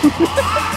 Ha ha ha!